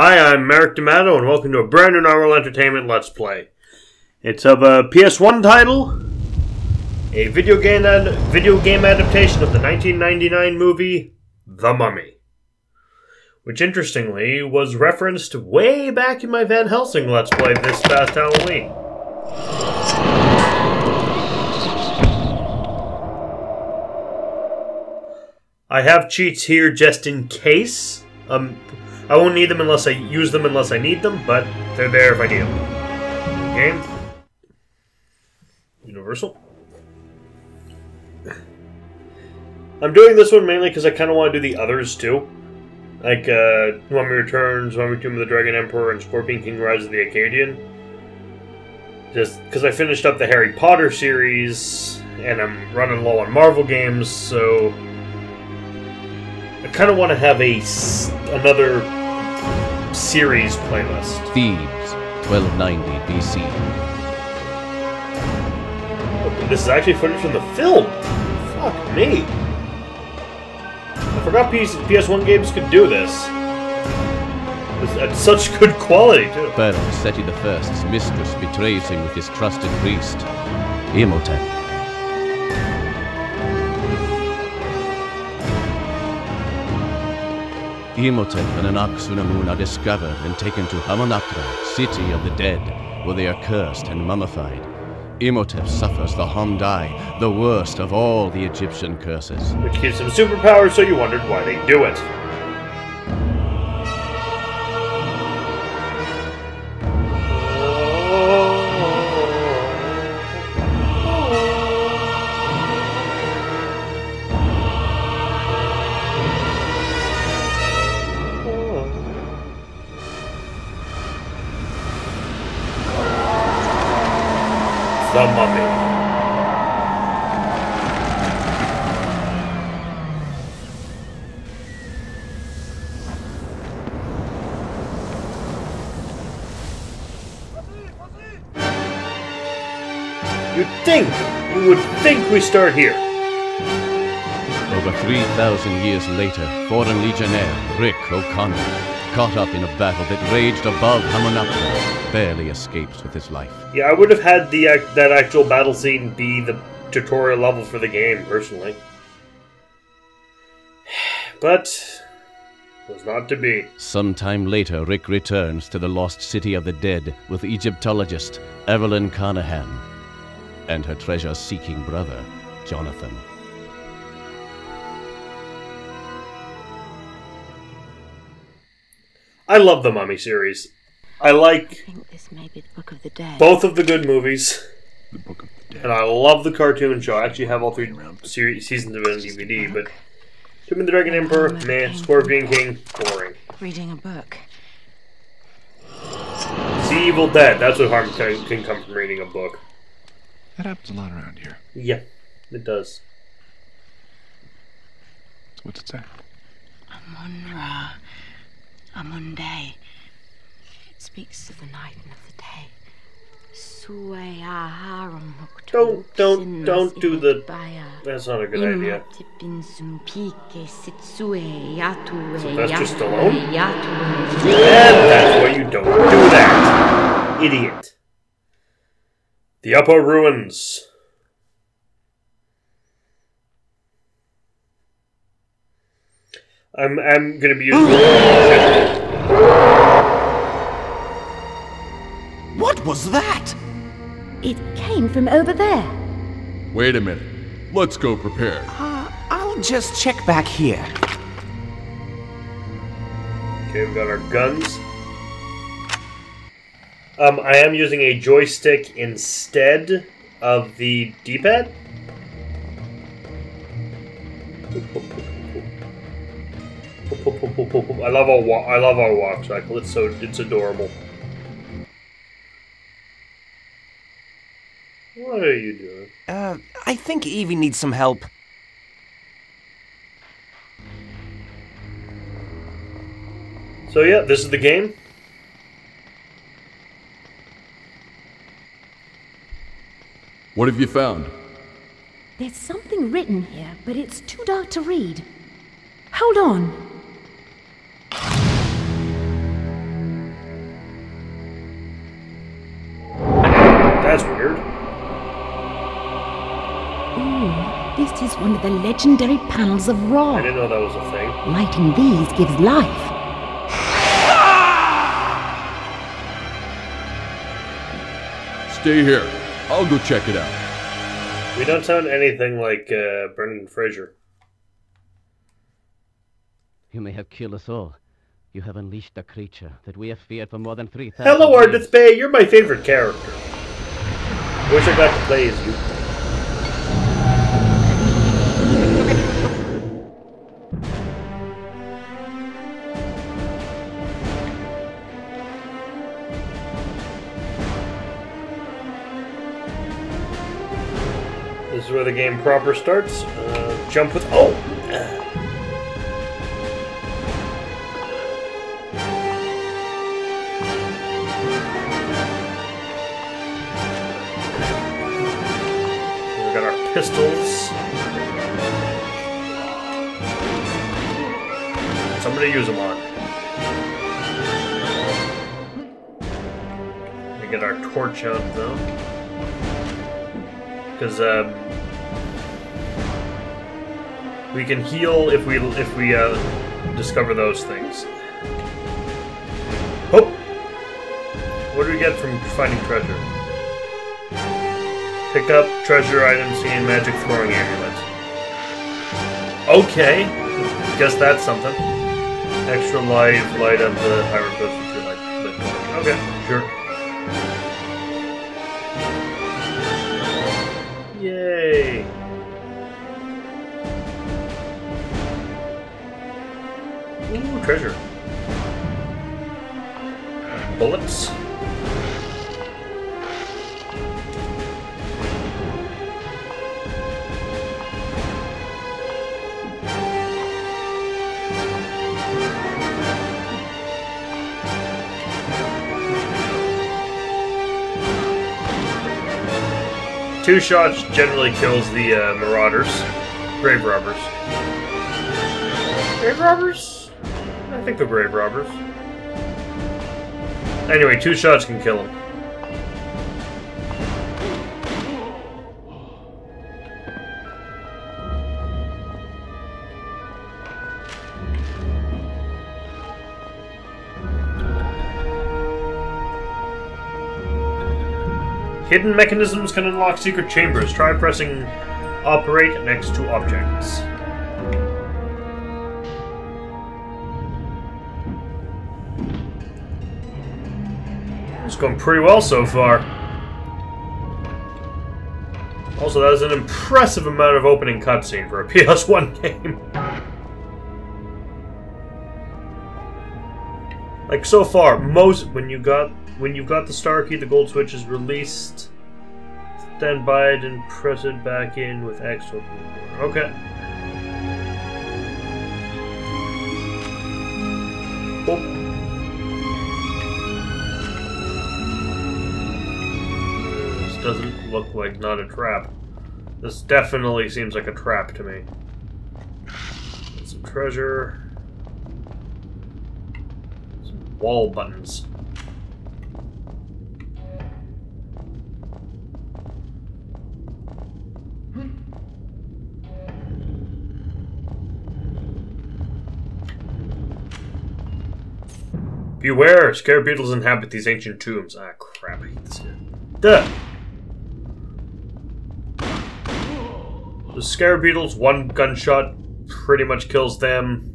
Hi, I'm Merrick D'Amato, and welcome to a brand new Narwhal Entertainment Let's Play. It's of a PS1 title, a video game ad- video game adaptation of the 1999 movie The Mummy, which interestingly was referenced way back in my Van Helsing Let's Play this past Halloween. I have cheats here just in case. Um, I won't need them unless I use them unless I need them, but they're there if I need them. Game. Universal. I'm doing this one mainly because I kind of want to do the others too. Like, uh, Mummy Returns, Mummy Tomb of the Dragon Emperor, and Scorpion King Rise of the Akkadian. Just because I finished up the Harry Potter series, and I'm running low on Marvel games, so I kind of want to have a another series playlist. Thebes, 1290 BC. This is actually footage from the film. Fuck me. I forgot PS- PS1 games could do this. It's at such good quality too. Pharaoh Seti I's mistress betrays him with his trusted priest, Imhotep. Imhotep and Anck-su-namun are discovered and taken to Hamunaptra, city of the dead, where they are cursed and mummified. Imhotep suffers the Hom-Dai, the worst of all the Egyptian curses. Which gives them superpowers, so you wondered why they do it. Think, you would think we start here. Over 3,000 years later, foreign legionnaire Rick O'Connell, caught up in a battle that raged above Hamunaptra, barely escapes with his life. Yeah, I would have had the ac- that actual battle scene be the tutorial level for the game, personally. But was not to be. Sometime later, Rick returns to the lost city of the dead with Egyptologist Evelyn Carnahan and her treasure seeking brother, Jonathan. I love the Mummy series. I I like think this may be the Book of the Dead. both of the good movies, The Book of the Dead. and I love the cartoon show. I actually have all three series, seasons of it on DVD, but Tomb of the Dragon Emperor, meh. Scorpion King, boring. Reading a book. See Evil Dead, that's what harm can, can come from reading a book. That happens a lot around here. Yeah, it does. So what's it say? Amun-Ra. Amun-Day. It speaks of the night and of the day. Sueyaharamuktu Don't- don't- don't do the- That's not a good idea. Imotipin sumpike sitsue yatue Sylvester yatue Stallone? yatue. And that's why you don't do that. Idiot. The Upper Ruins. I'm I'm gonna be using What was that? It came from over there. Wait a minute. Let's go prepare. Uh, I'll just check back here. Okay, we've got our guns. Um, I am using a joystick instead of the D-pad. I love our wa- I love our walk cycle. It's so it's adorable. What are you doing? Uh, I think Evie needs some help. So yeah, this is the game. What have you found? There's something written here, but it's too dark to read. Hold on. That's weird. Ooh, this is one of the legendary panels of Ra. I didn't know that was a thing. Lighting these gives life. Stay here. I'll go check it out. We don't sound anything like uh, Brendan Fraser. You may have killed us all. You have unleashed a creature that we have feared for more than 3,000 Hello, years. Ardeth Bay. You're my favorite character. Wish I got to play as you. The game proper starts. Uh, jump with. Oh! We got our pistols. Somebody use them on. We get our torch out though. Because um, we can heal if we if we uh, discover those things. Oh! What do we get from finding treasure? Pick up treasure items and magic throwing amulet. Okay, guess that's something. Extra life, light up the with your light. lit torch. Okay, sure. Treasure. Bullets. Two shots generally kills the uh, marauders, grave robbers. Grave robbers? I think they're grave robbers. Anyway, two shots can kill them. Hidden mechanisms can unlock secret chambers. Try pressing operate next to objects. Going pretty well so far. Also, that was an impressive amount of opening cutscene for a PS1 game. Like so far, most when you got when you got the star key, the gold switch is released. Stand by it and press it back in with X. open the door. Okay. Oh. Doesn't look like not a trap. This definitely seems like a trap to me. Some treasure. Some wall buttons. Beware! Scarab beetles inhabit these ancient tombs. Ah, crap. I hate this guy. Duh! The scarab beetles, one gunshot pretty much kills them.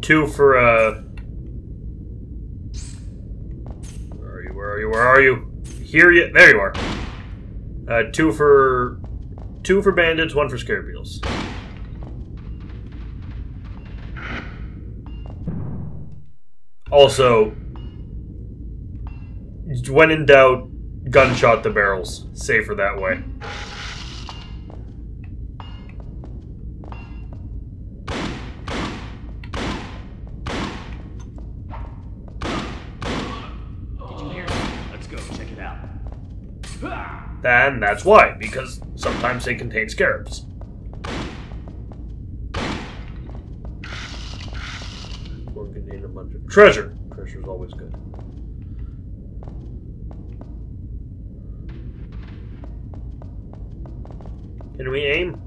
Two for, uh... Where are you? Where are you? Where are you? Here you... There you are. Uh, two for... Two for bandits, one for scarab beetles. Also, when in doubt, gunshot the barrels. Safer that way. And that's why, because sometimes they contain scarabs. Contain a bunch of treasure. Treasure's always good. Can we aim?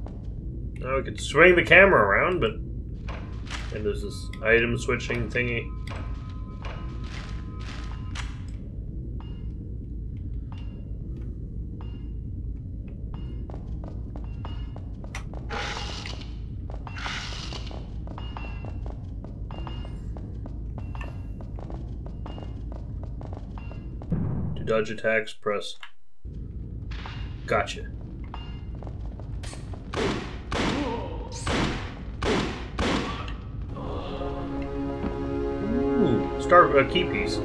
No, we could swing the camera around, but and there's this item switching thingy. Dodge attacks, press. Gotcha. Ooh, start a key piece.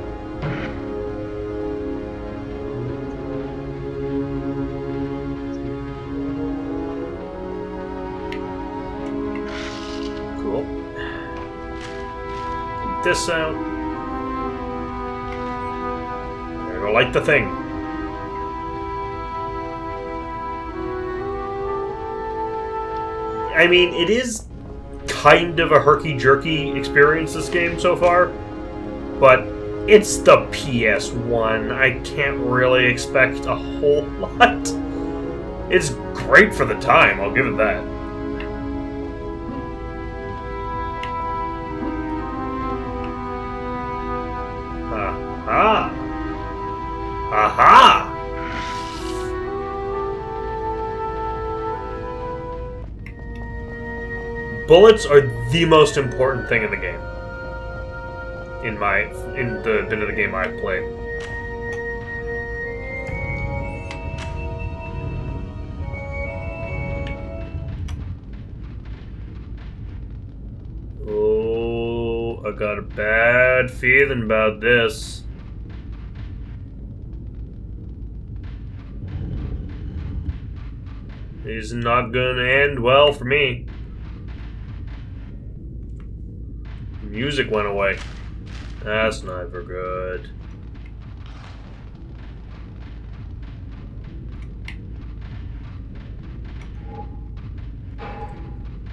Cool. Keep this out. Go light the thing. I mean, it is kind of a herky jerky experience this game so far, but it's the PS1. I can't really expect a whole lot. It's great for the time, I'll give it that. Bullets are the most important thing in the game. In my in the bit of the game I've played. Oh, I got a bad feeling about this. It's not gonna end well for me. Music went away. That's never good.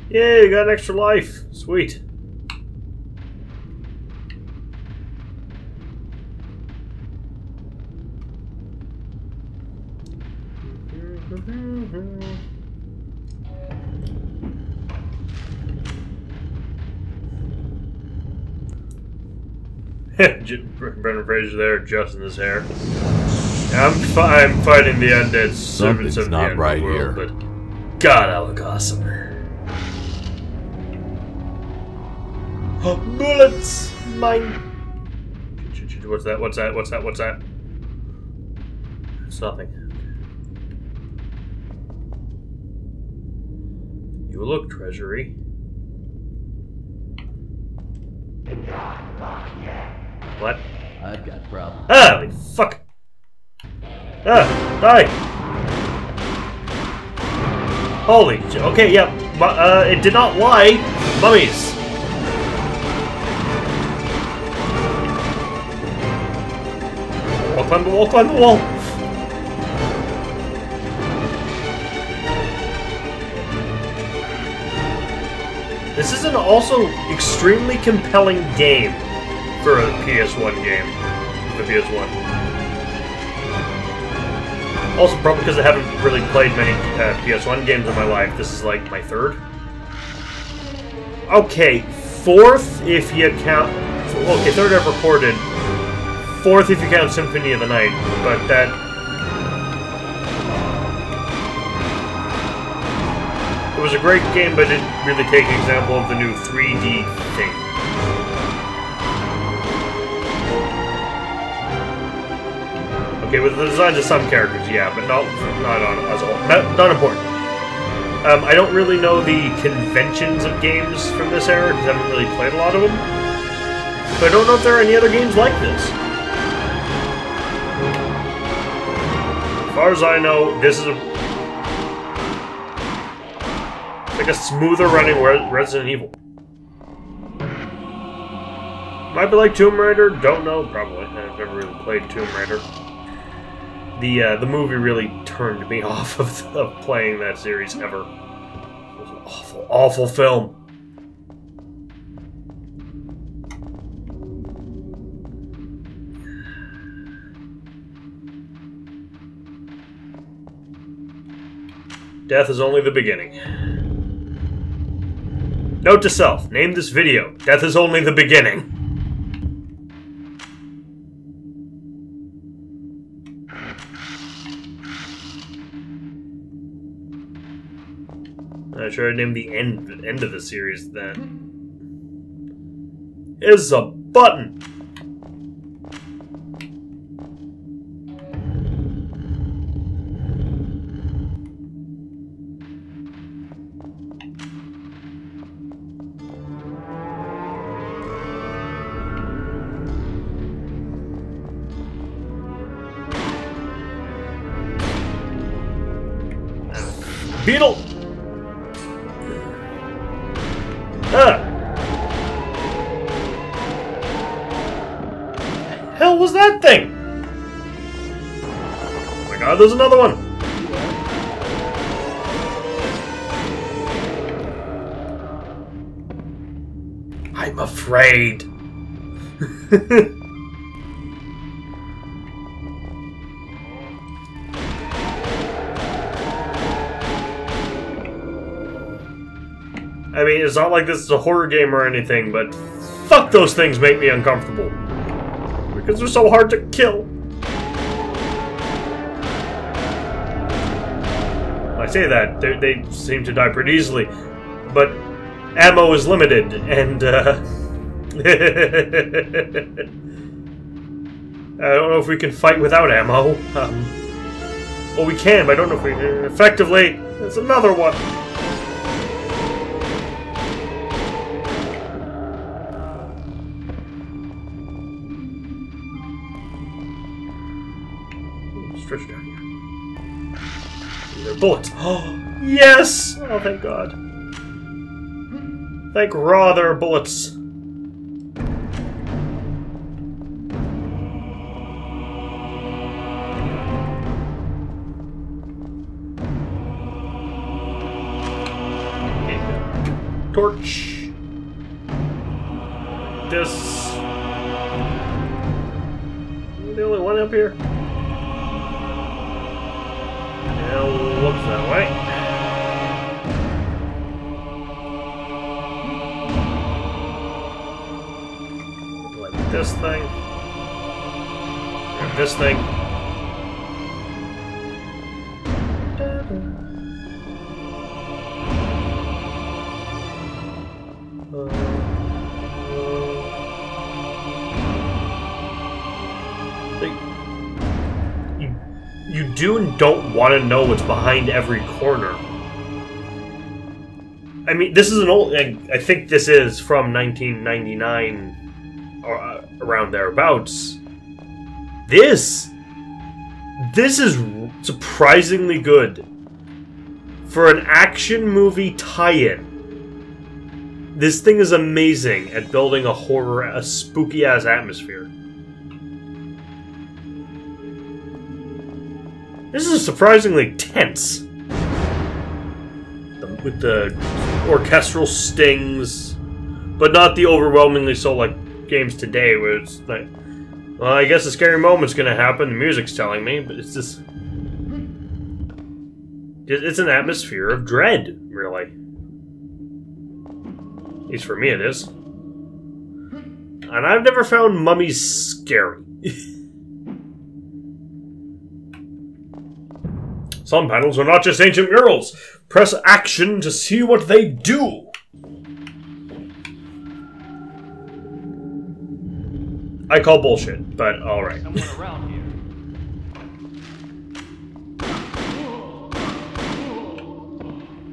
Yay, you got an extra life. Sweet. Brendan Fraser there, adjusting his hair. I'm, fi- I'm fighting the undead servants Something's of the not right underworld, here. but God, I look awesome. Bullets! Mine! What's that? What's that? What's that? What's that? It's nothing. You look, treasury. What? I've got problems. Ah, like, fuck. Ah, die. Holy shit. Okay, yeah. Uh, it did not lie. Mummies. Wall, climb the wall, climb the wall. This is an also extremely compelling game for a PS1 game. The PS1. Also, probably because I haven't really played many uh, PS1 games in my life. This is like my third. Okay, fourth if you count. Okay, third I've recorded. Fourth if you count Symphony of the Night, but that. It was a great game, but it didn't really take an example of the new 3D thing. Okay, with the designs of some characters, yeah, but not not on as a whole. Not, not important. Um, I don't really know the conventions of games from this era because I haven't really played a lot of them. But I don't know if there are any other games like this. As far as I know, this is a like a smoother running Re- Resident Evil. Might be like Tomb Raider. Don't know. Probably. I've never really played Tomb Raider the uh, the movie really turned me off of, of playing that series ever. It was an awful, awful film. Death is only the beginning. Note to self, name this video, Death is only the beginning. Should have named the end end of the series then. Is a button. Was that thing? Oh my god, there's another one! I'm afraid. I mean, it's not like this is a horror game or anything, but fuck those things make me uncomfortable. Because they're so hard to kill. I say that, they, they seem to die pretty easily, but ammo is limited, and, uh... I don't know if we can fight without ammo. Um, well, we can, but I don't know if we... can. Effectively, there's another one. Stretch down here. They're bullets. Oh, yes! Oh, thank God. Thank Ra, there are bullets. Torch. You do and don't want to know what's behind every corner. I mean, this is an old. I, think this is from 1999 or uh, around thereabouts. This, this is surprisingly good for an action movie tie-in. This thing is amazing at building a horror, a spooky ass atmosphere. This is surprisingly tense. The- with the orchestral stings, but not the overwhelmingly so like games today where it's like, well, I guess a scary moment's gonna happen. The music's telling me, but it's just... It's an atmosphere of dread, really. At least for me, it is. And I've never found mummies scary. Some panels are not just ancient murals. Press action to see what they do. I call bullshit, but alright. Someone around.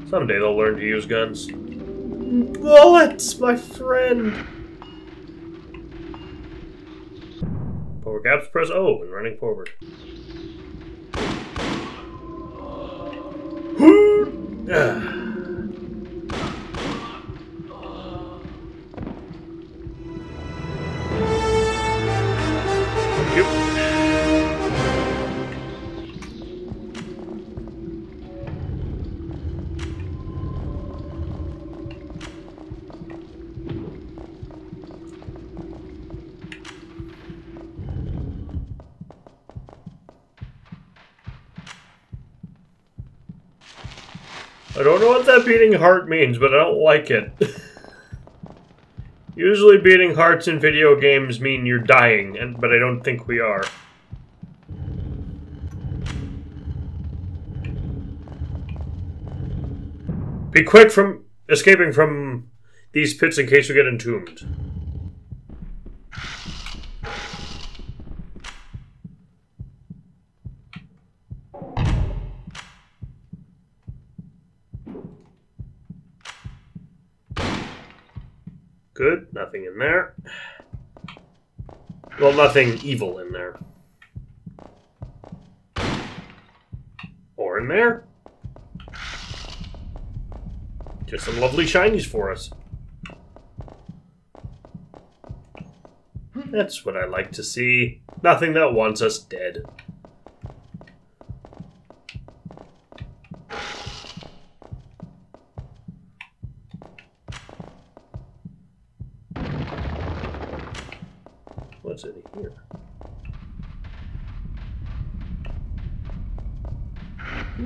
Someday they'll learn to use guns. Bullets, my friend! Power caps, press O when running forward. Ah. Beating heart means, but I don't like it. Usually beating hearts in video games mean you're dying, and but I don't think we are. Be quick from escaping from these pits in case you get entombed. Well, nothing evil in there. Or in there. Just some lovely shinies for us. That's what I like to see. Nothing that wants us dead. Here?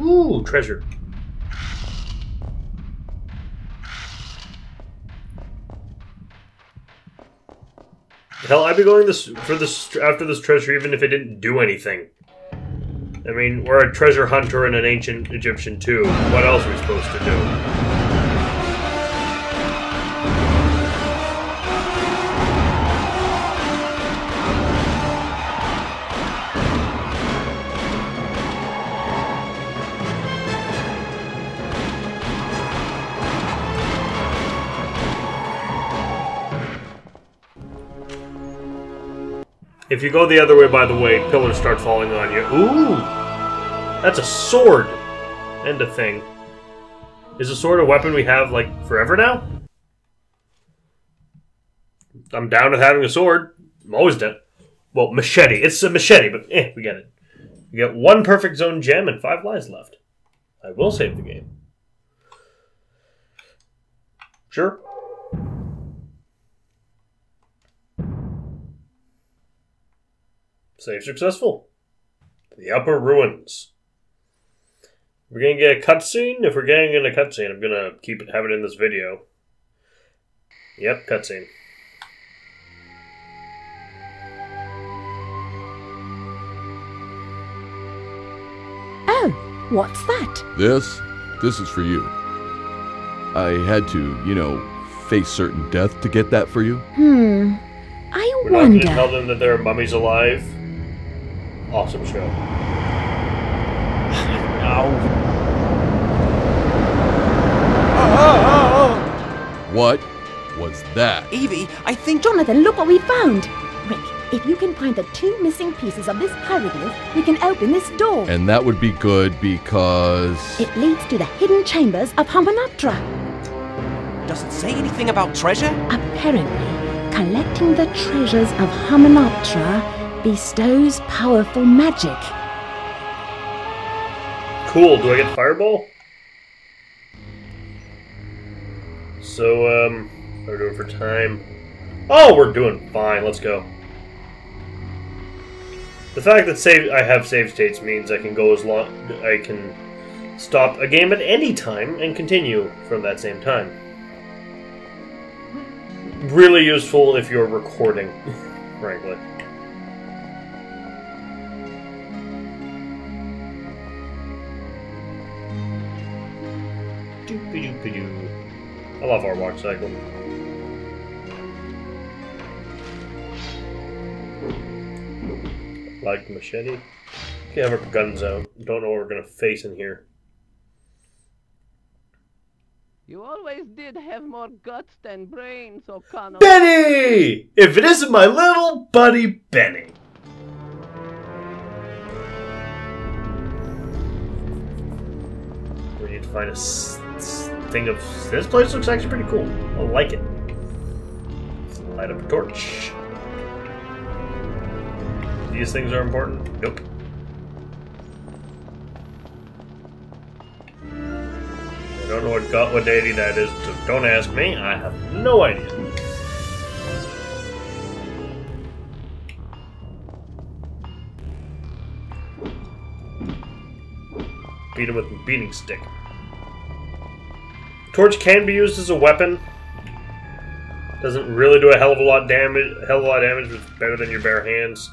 Ooh, treasure. Hell, I'd be going this for this after this treasure, even if it didn't do anything. I mean, we're a treasure hunter in an ancient Egyptian too. What else are we supposed to do? If you go the other way, by the way, pillars start falling on you. Ooh! That's a sword! And a thing. Is a sword a weapon we have, like, forever now? I'm down with having a sword. I'm always down. Well, machete. It's a machete, but eh, we get it. We get one perfect zone gem and five lives left. I will save the game. Sure. Save successful. The Upper Ruins. We're gonna get a cutscene. If we're getting in a cutscene, I'm gonna keep it, have it in this video. Yep, cutscene. Oh, what's that? This, this is for you. I had to, you know, face certain death to get that for you. Hmm. I We're not gonna tell them that there are mummies alive. Awesome show. no. What was that? Evie, I think. Jonathan, look what we found. Rick, if you can find the two missing pieces of this hieroglyph, we can open this door. And that would be good because. It leads to the hidden chambers of Hamunaptra. Does it say anything about treasure? Apparently, collecting the treasures of Hamunaptra bestows powerful magic. Cool. Do I get fireball? So, um, what are we doing for time? Oh, we're doing fine. Let's go. The fact that save I have save states means I can go as long I can stop a game at any time and continue from that same time. Really useful if you're recording, frankly. I love our watch cycle. Like machete. Okay, have our guns out. Don't know what we're gonna face in here. You always did have more guts than brains, O'Connell. Benny! If it isn't my little buddy Benny. We need to find a thing of. This place looks actually pretty cool. I like it. Light up a torch. These things are important? Nope. I don't know what god, what deity that is, so don't ask me. I have no idea. Beat him with a beating stick. Torch can be used as a weapon. Doesn't really do a hell of a lot damage. Hell of a lot of damage, but it's better than your bare hands.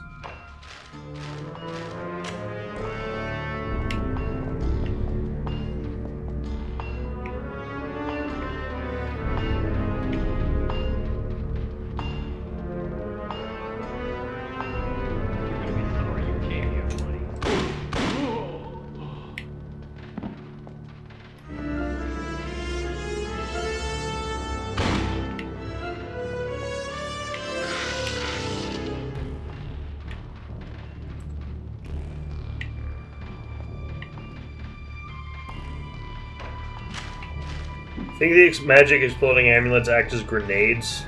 Think the ex- magic exploding amulets act as grenades.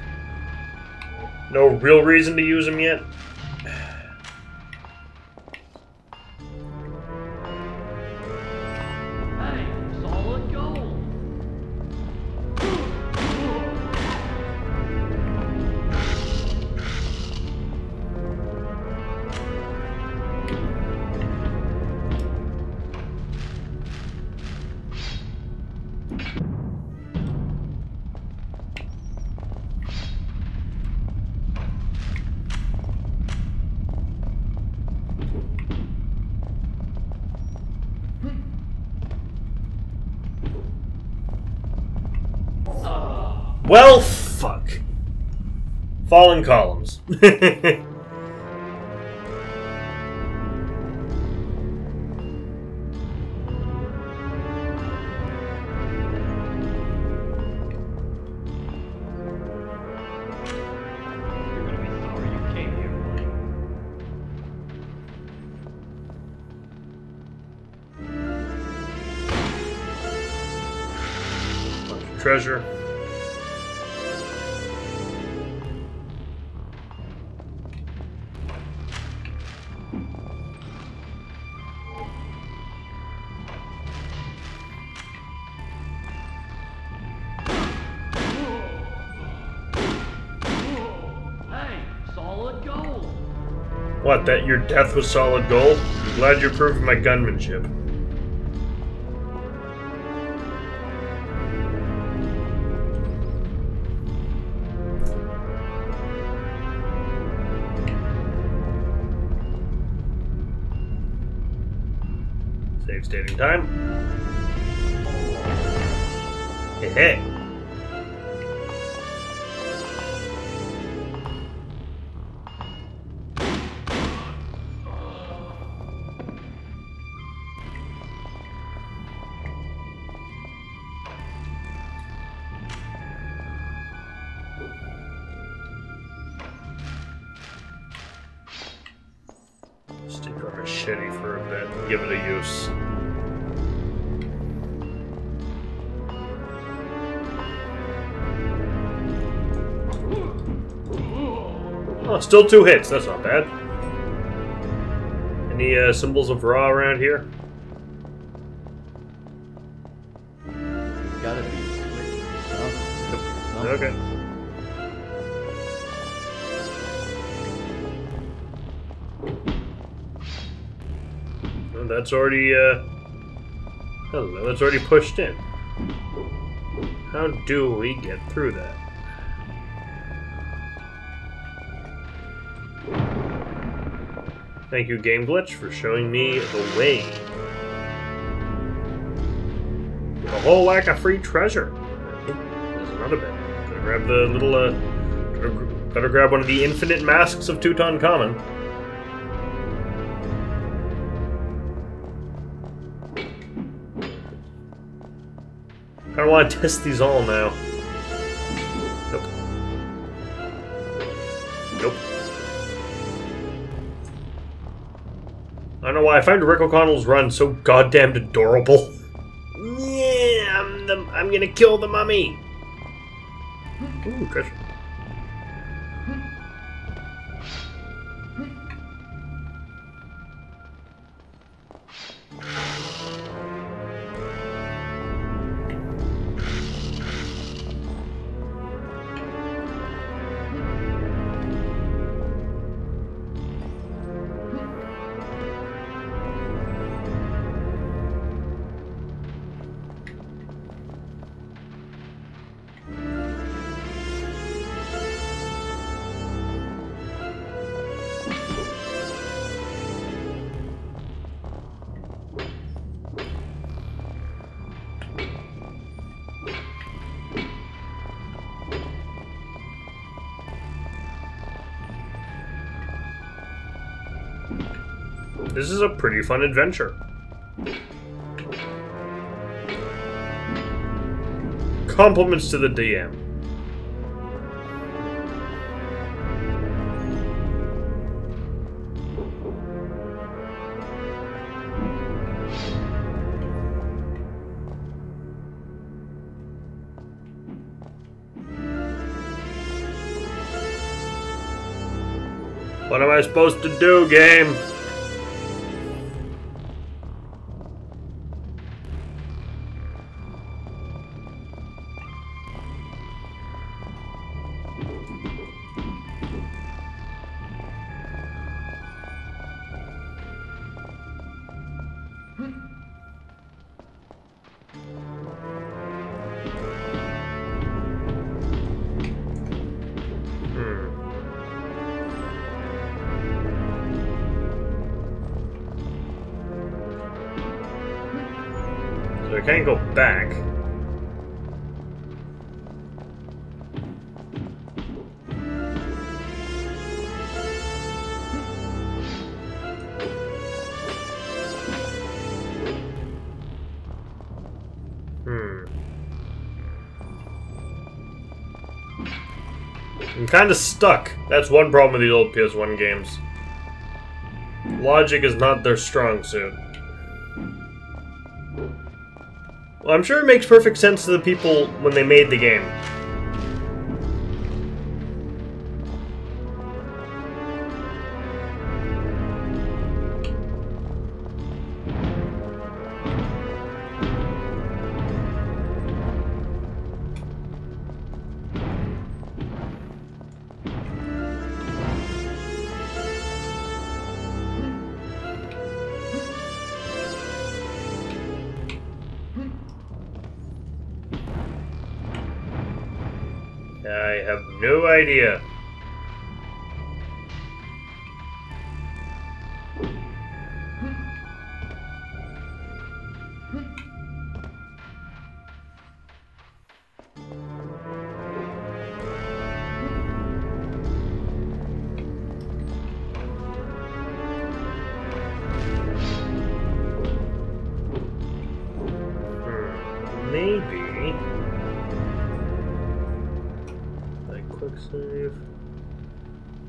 No real reason to use them yet. Well, fuck. Fallen columns. that your death was solid gold? I'm glad you of my gunmanship. Save state in time. Hey, hey. Still two hits. That's not bad. Any uh, symbols of Ra around here? Gotta be something. Okay. That's already, uh... Hello, that's already pushed in. How do we get through that? Thank you, Game Glitch, for showing me the way. A whole lack of free treasure. There's another bit. Gotta grab the little, uh... Gotta, gotta grab one of the infinite masks of Tutankhamun. Kinda wanna test these all now. Why I find Rick O'Connell's run so goddamn adorable. Yeah, I'm the, I'm gonna kill the mummy. Ooh, treasure. This is a pretty fun adventure. Compliments to the DM. What am I supposed to do, game? I'm kind of stuck. That's one problem with these old PS1 games. Logic is not their strong suit. Well, I'm sure it makes perfect sense to the people when they made the game. Idea. Save.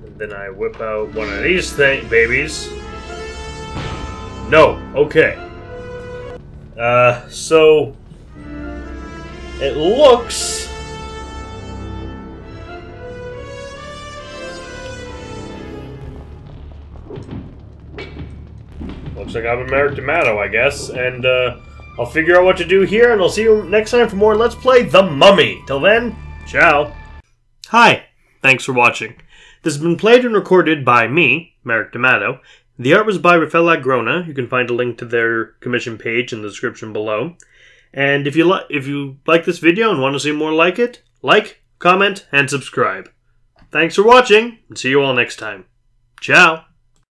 And then I whip out one of these thing babies. No, okay. Uh, so it looks Looks like I'm a Merrick D'Amato, I guess, and uh, I'll figure out what to do here, and I'll see you next time for more Let's Play The Mummy. Till then, ciao. Hi, thanks for watching. This has been played and recorded by me, Merrick D'Amato. The art was by Rafael Agrona. You can find a link to their commission page in the description below. And if you like if you like this video and want to see more like it, like, comment, and subscribe. Thanks for watching, and see you all next time. Ciao.